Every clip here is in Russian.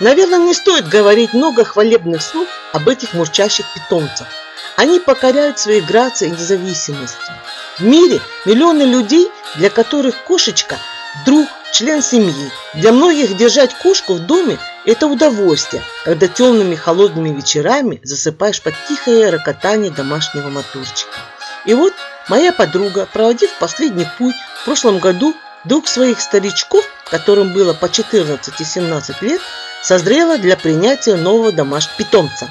Наверное, не стоит говорить много хвалебных слов об этих мурчащих питомцах. Они покоряют своей грацией и независимостью. В мире миллионы людей, для которых кошечка – друг, член семьи. Для многих держать кошку в доме – это удовольствие, когда темными холодными вечерами засыпаешь под тихое рокотание домашнего моторчика. И вот моя подруга, проводив последний путь в прошлом году, двух своих старичков, которым было по 14 и 17 лет, созрела для принятия нового домашнего питомца.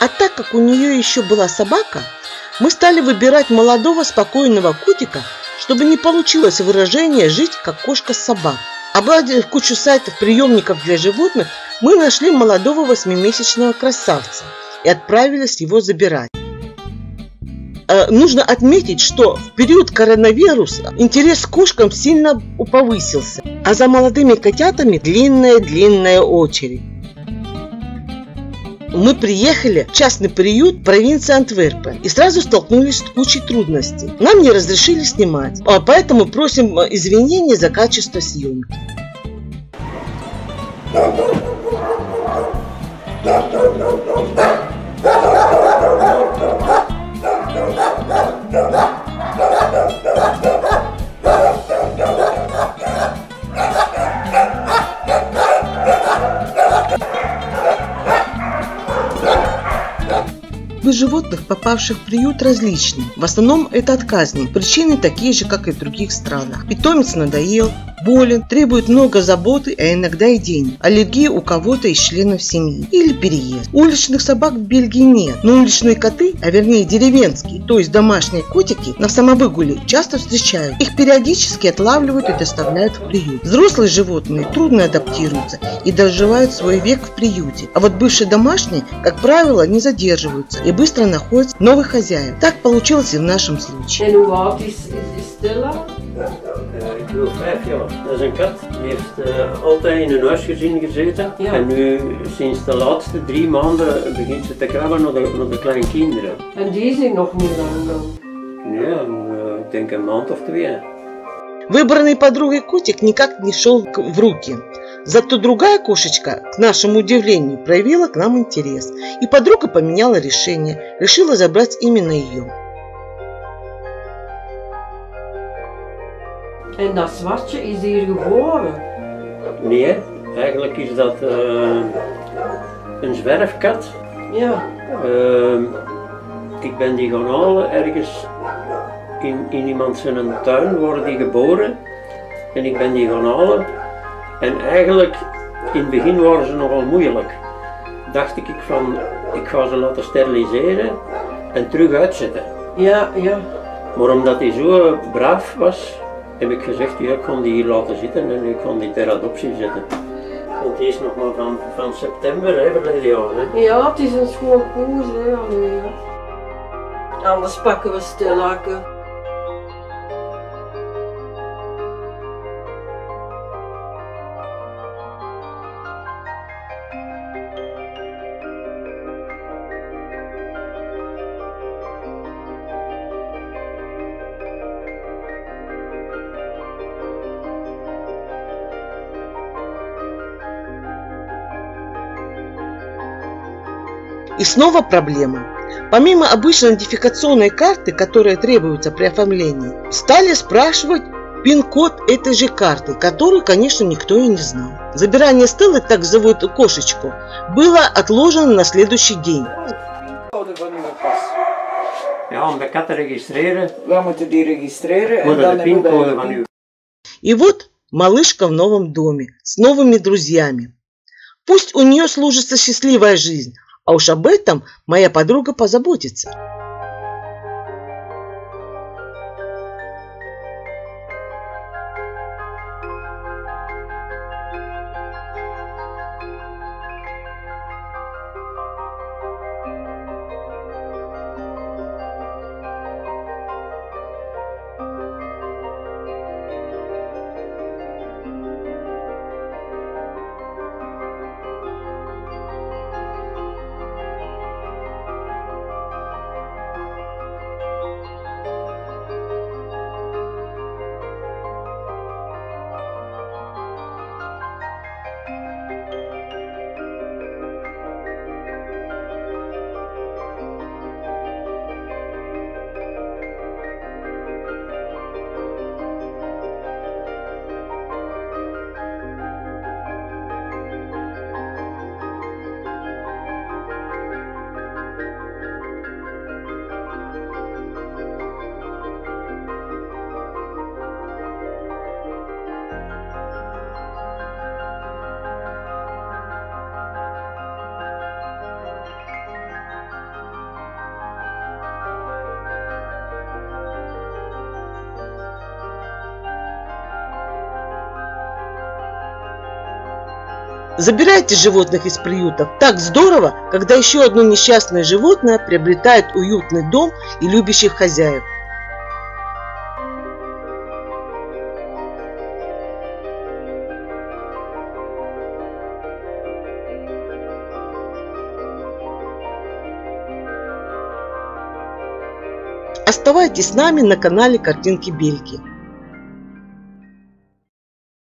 А так как у нее еще была собака, мы стали выбирать молодого спокойного котика, чтобы не получилось выражение «жить как кошка с собак». Обладив кучу сайтов приемников для животных, мы нашли молодого восьмимесячного красавца и отправились его забирать. Э, нужно отметить, что в период коронавируса интерес к кошкам сильно повысился, а за молодыми котятами длинная-длинная очередь. Мы приехали в частный приют провинции Антверпен и сразу столкнулись с кучей трудностей. Нам не разрешили снимать, а поэтому просим извинения за качество съемки. Судьбы животных, попавших в приют, различны. В основном это отказник. Причины такие же, как и в других странах. Питомец надоел, болен, требует много заботы, а иногда и денег. Аллергия у кого-то из членов семьи. Или переезд. Уличных собак в Бельгии нет, но уличные коты, а вернее деревенские, то есть домашние котики, на самовыгуле часто встречают. Их периодически отлавливают и доставляют в приют. Взрослые животные трудно адаптируются и доживают свой век в приюте. А вот бывшие домашние, как правило, не задерживаются и быстро находят новых хозяев. Так получилось и в нашем случае. Is een kat. Die heeft uh, altijd in een huisgezin gezeten. Ja. En nu, sinds de laatste drie maanden, begint ze te krabben naar de, naar de kleine kinderen. En die zijn nog niet lang dan? Ja, uh, ik denk een maand of twee. Выбранный подругой котик никак не шел в руки. Зато другая кошечка, к нашему удивлению, проявила к нам интерес. И подруга поменяла решение, решила забрать именно ее. En dat zwartje is hier geboren? Nee, eigenlijk is dat uh, een zwerfkat. Ja. Uh, ik ben die gaan halen ergens in, in iemand zijn tuin, worden die geboren. En ik ben die gaan halen. En eigenlijk, in het begin waren ze nogal moeilijk. Dacht ik van, ik ga ze laten steriliseren en terug uitzetten. Ja, ja. Maar omdat hij zo braaf was, heb ik gezegd, ja, ik kon die hier laten zitten en ik kon die ter adoptie zetten. Want die is nog maar van, van september, hè, verleden jaar. Hè. Ja, het is een schoon poes, hè. Anders pakken we stillakken. И снова проблема. Помимо обычной идентификационной карты, которая требуется при оформлении, стали спрашивать пин-код этой же карты, которую, конечно, никто и не знал. Забирание Стеллы, так зовут кошечку, было отложено на следующий день. Ja, om de kat te registreren. We moeten die registreren en dan de pincode van uw... И вот малышка в новом доме, с новыми друзьями. Пусть у нее служится счастливая жизнь, а уж об этом моя подруга позаботится. Забирайте животных из приютов. Так здорово, когда еще одно несчастное животное приобретает уютный дом и любящих хозяев. Оставайтесь с нами на канале Картинки Бельки.